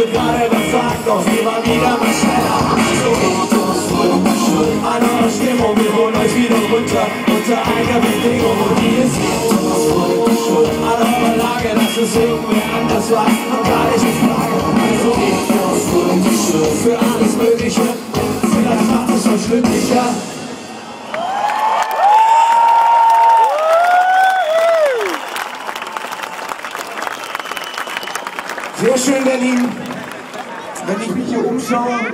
Wollte gerade was sagen, doch sie war wieder mal schneller. So geht uns wohl schuld an eurer Stimmung, wir holen euch wieder runter unter einer Bedingung und die ist uns wohl schuld an eurer Lage, dass es irgendwer anders war und gar nicht in Frage. Also für alles Mögliche, vielleicht macht es euch glücklicher. Sehr schön, Berlin. song.